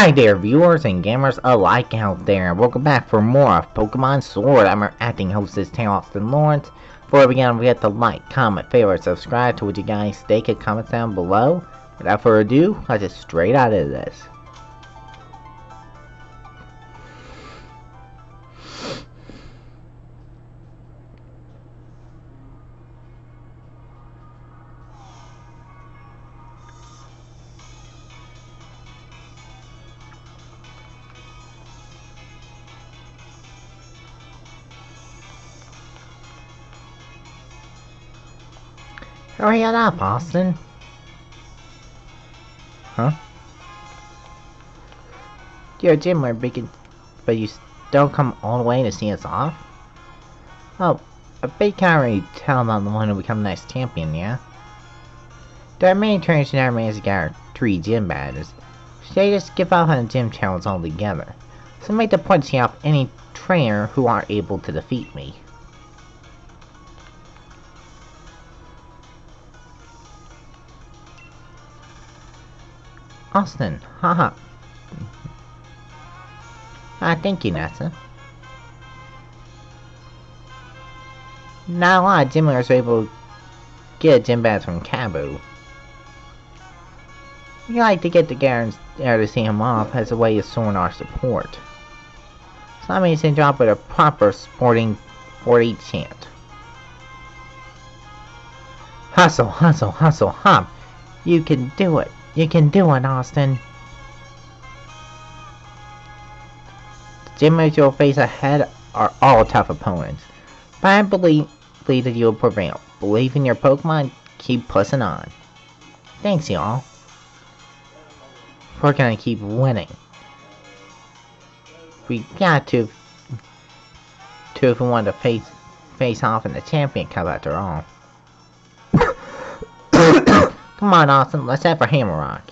Hi there, viewers and gamers alike out there. Welcome back for more of Pokemon Sword. I'm your acting hostess, Taylor Austin Lawrence. Before we begin, don't forget to like, comment, favorite, subscribe to what you guys think and comments down below. Without further ado, let's get straight out of this. Hurry it up, Austin. Huh? You're a gym where big, but you don't come all the way to see us off? Oh, a big can already tell about the one who become the next champion, yeah? There are many trainers in our man's our three gym badges. They just give up on the gym challenge altogether? So make the point to off any trainer who aren't able to defeat me. Austin, haha. Ah, thank you, NASA. Not a lot of gym leaders are able to get a gym badge from Kabu. We like to get the Garens there to see him off as a way of showing our support. So that means they drop with a proper sporting 40 chant. Hustle, hustle, hustle, hop! You can do it! You can do it, Austin. Gymmers you'll face ahead are all tough opponents. But I believe, believe that you'll prevail. Believe in your Pokemon, keep pushing on. Thanks, y'all. We're gonna keep winning. We got to, to if we want to face face off in the Champion Cup after all. Come on, Austin, let's have a hammer rock.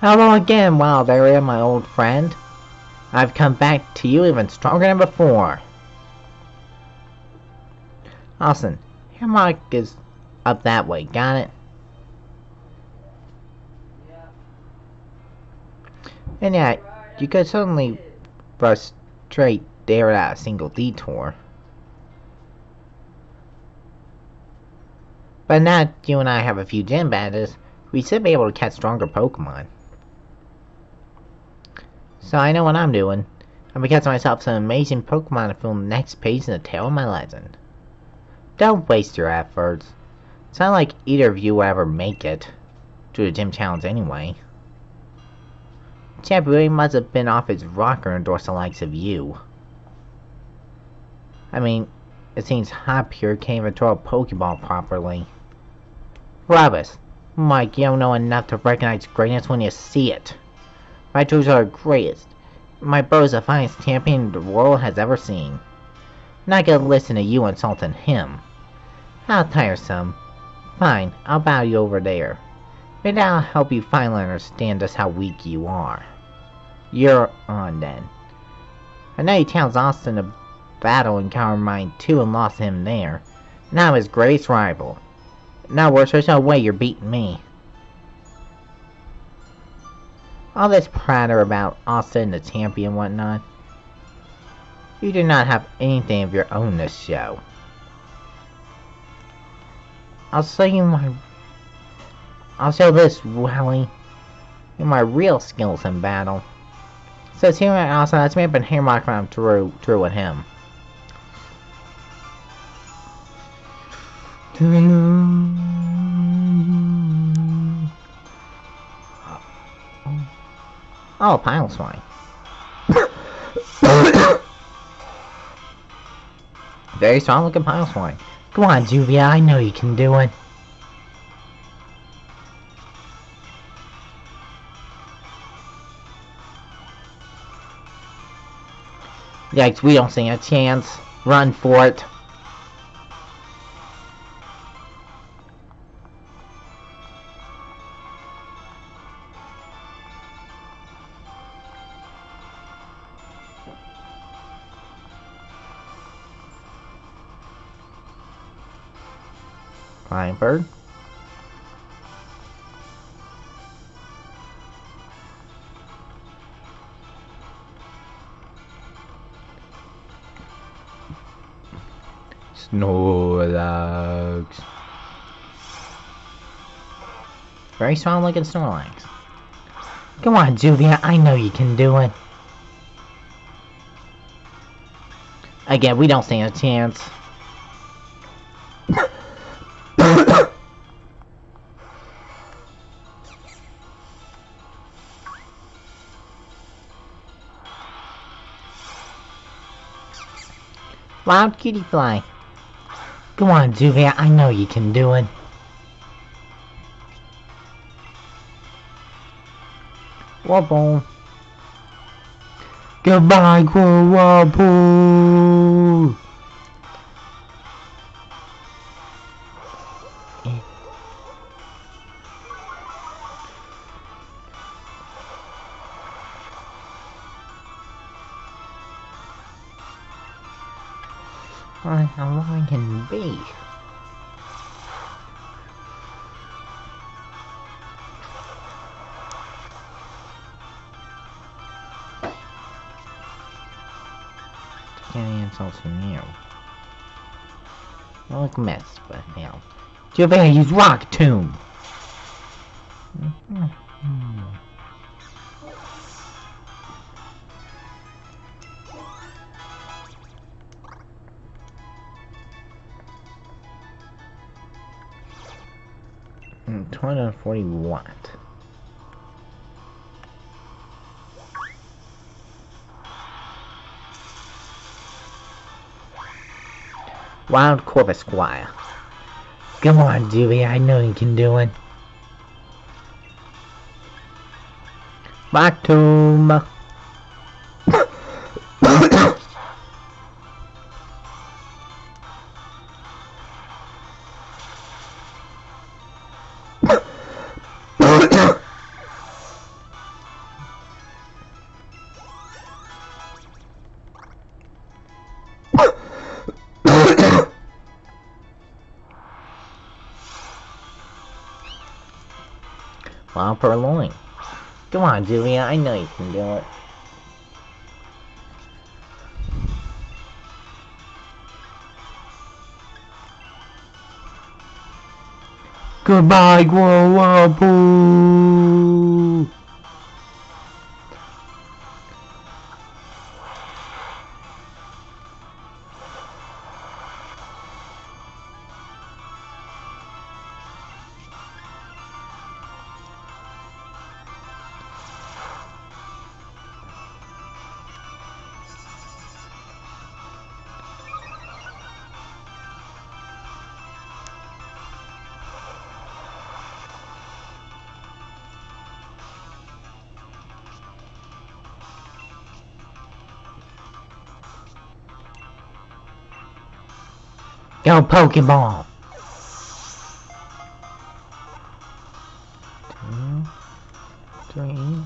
Hello again, Wild Area, my old friend. I've come back to you even stronger than before. Austin, your mic is up that way, got it? And yeah, you could certainly brush straight there without a single detour. But now that you and I have a few gym badges, we should be able to catch stronger Pokemon. So I know what I'm doing. I'm gonna catch myself some amazing Pokemon to fill the next page in the tale of my legend. Don't waste your efforts. It's not like either of you will ever make it to the gym challenge anyway. Champ really must have been off his rocker and endorse the likes of you. I mean, it seems Happier can't even throw a Pokeball properly. Rubbish. Mike, you don't know enough to recognize greatness when you see it. My tools are the greatest. My bro is the finest champion the world has ever seen. Not gonna listen to you insulting him. How tiresome. Fine, I'll bow you over there. Maybe that'll help you finally understand just how weak you are. You're on then. I know you challenged Austin to battle in Carmine 2 and lost him there. Now his greatest rival. Now worse, there's no way you're beating me. All this pratter about Austin the champion and whatnot. You do not have anything of your own to show. I'll show you my... I'll show this, Wally. My real skills in battle. So here also that's me up in here when I'm through through with him. Oh, Piloswine. Very strong looking Piloswine. Come on, Juvia, I know you can do it. Yikes, we don't stand a chance. Run for it. Very strong looking Snorlax. Come on, Julia, I know you can do it. Again, we don't stand a chance. Wild kitty fly. Come on, Julia, I know you can do it. Wobble. Goodbye, Wobble. Well, how long I can be? From you? I look mess, but now. Too bad use Rock Tomb! Mm, 240 watt. Wild Corvisquire. Come on, Dewey, I know you can do it. Back to Wow, Purrloin. Come on, Julia, I know you can do it. Goodbye, Whirlpool! Go Pokeball! Two, three.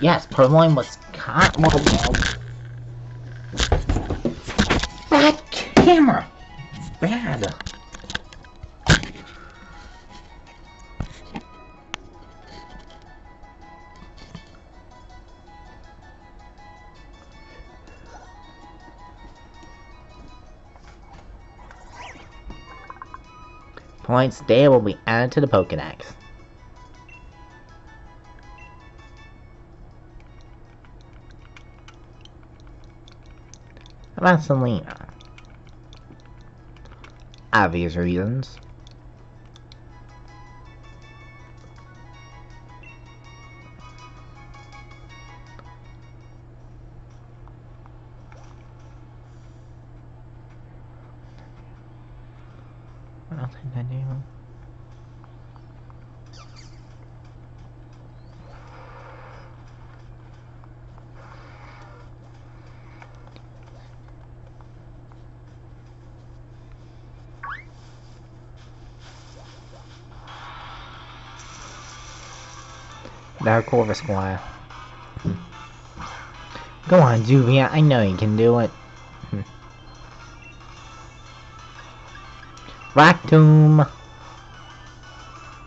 Yes, Purrloin was caught. Well, that camera! Bad. Points there will be added to the Pokedex. Selena. Obvious reasons. What else did I do? Dark Corvisquire. Go on, Juvia, I know you can do it. Fractum!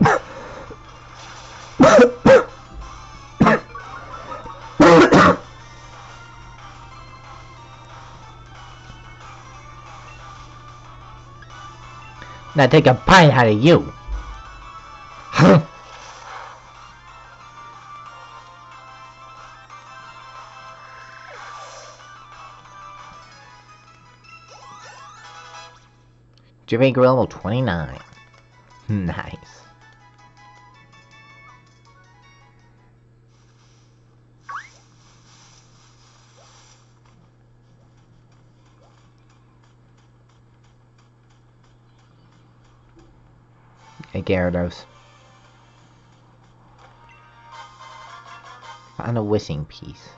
now take a bite out of you! Jimmy level 29. Nice. Hey Gyarados. Find a wishing piece.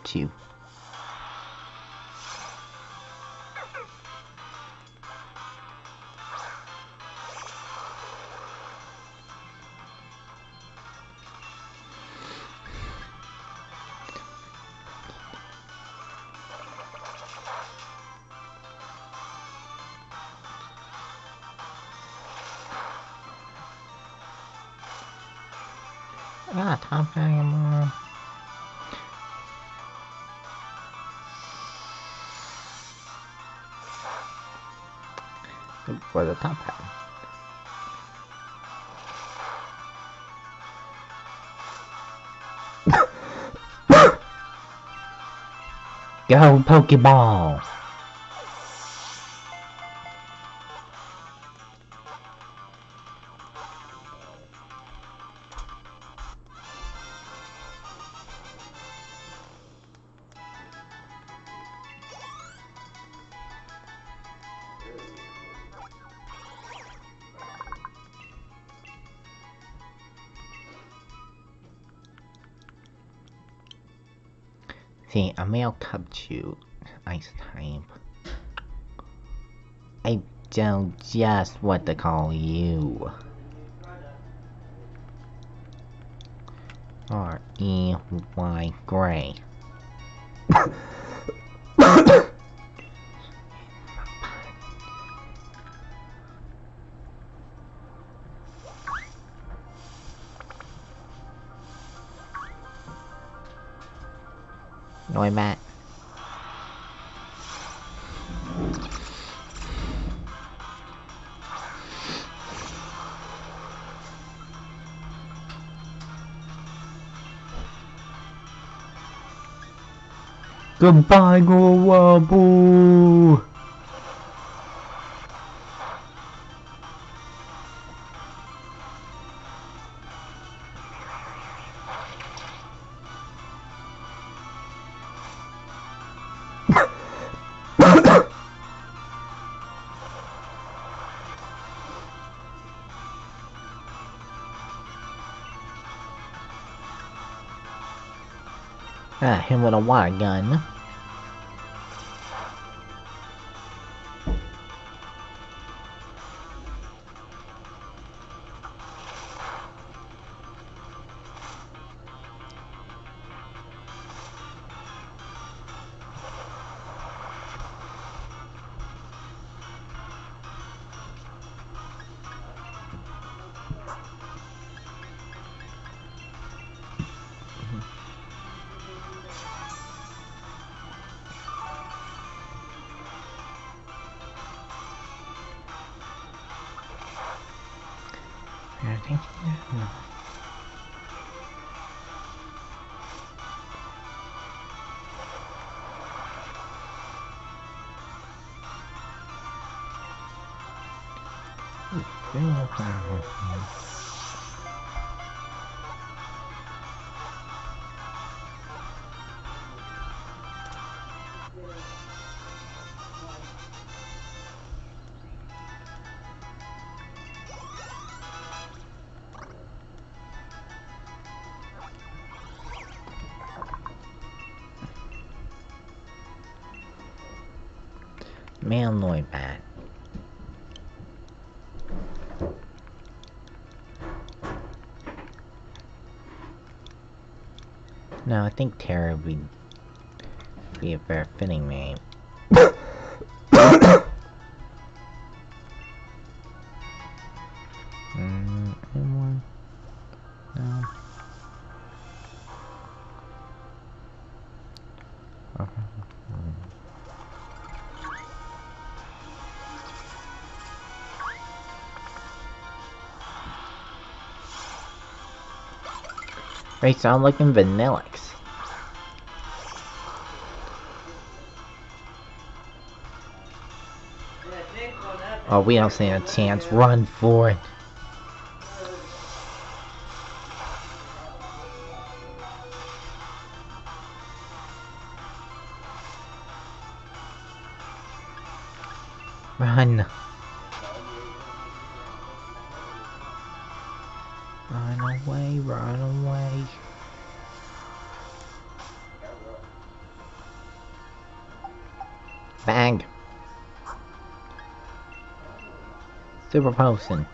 Come to. Ah, Tom Pokemon. For the top hat. Go Pokeball! See, a male Cubchoo, ice type. I don't just what to call you. R E Y Gray. Nói mẹ Goodbye, Gowabu! Ah, him with a water gun. anything there? No. Ooh, they look like Maloid man. No, I think Terra would be, a very fitting name. They sound like in Vanillish. Oh, we don't stand a chance. Run for it. Bang. Super Potion.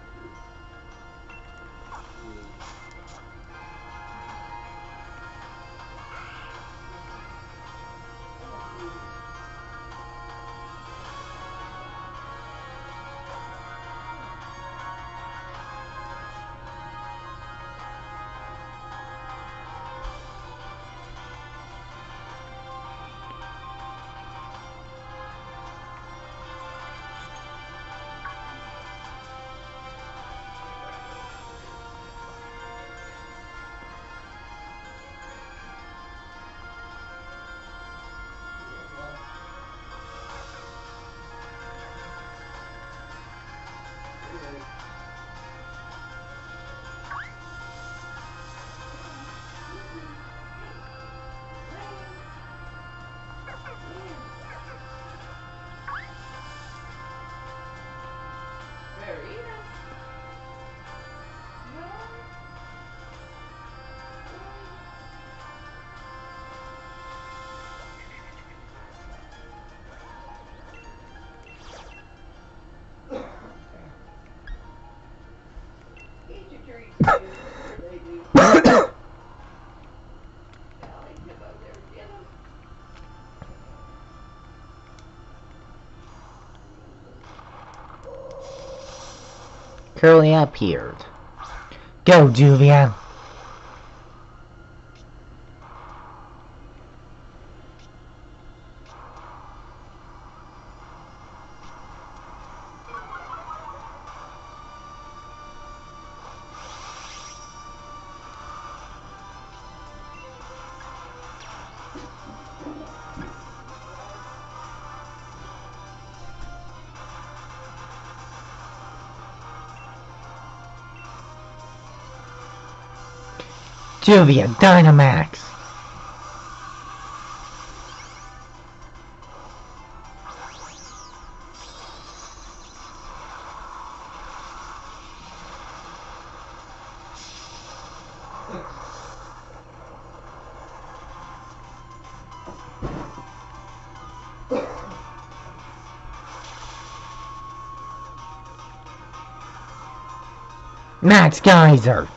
Curly appeared. Go, Juvia! Juvia Dynamax! Max Geyser!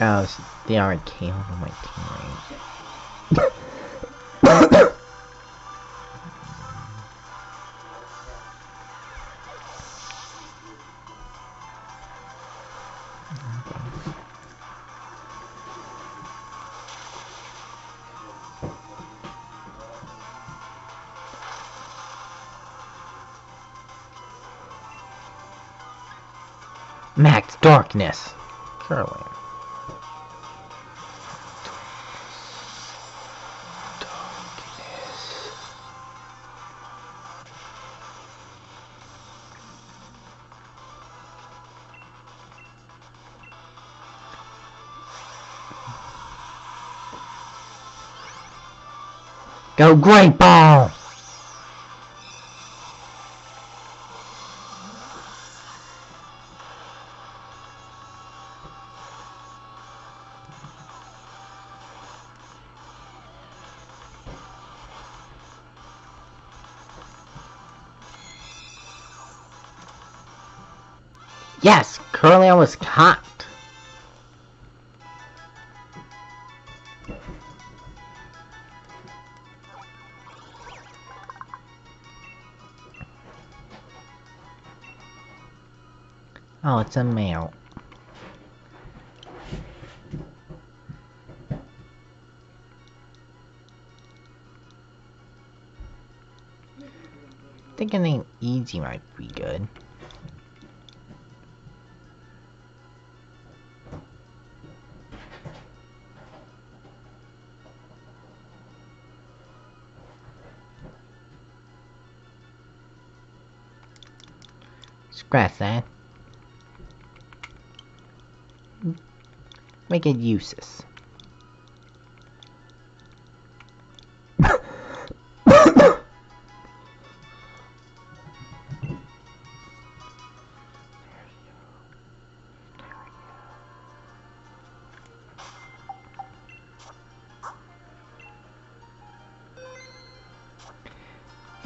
Oh, s- they aren't killing on my teammate. Max Darkness! Surely. Go Great Ball! Yes, Curly was caught. Oh, it's a male. I think a name Easy might be good. Scratch that. Make it useless.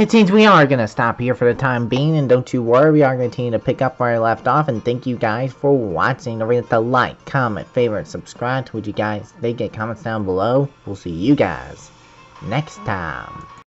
It seems we are going to stop here for the time being, and don't you worry, we are going to continue to pick up where I left off, and thank you guys for watching. Don't forget to like, comment, favorite, subscribe to what you guys think, get comments down below. We'll see you guys next time.